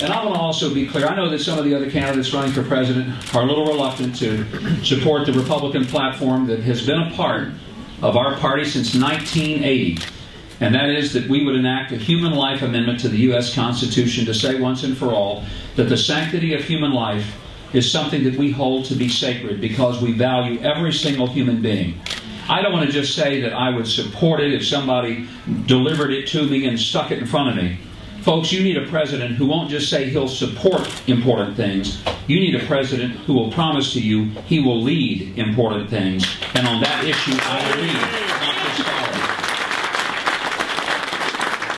And I want to also be clear. I know that some of the other candidates running for president are a little reluctant to support the Republican platform that has been a part of our party since 1980. And that is that we would enact a human life amendment to the U.S. Constitution to say once and for all that the sanctity of human life is something that we hold to be sacred because we value every single human being. I don't want to just say that I would support it if somebody delivered it to me and stuck it in front of me. Folks, you need a president who won't just say he'll support important things. You need a president who will promise to you he will lead important things. And on that issue, I lead.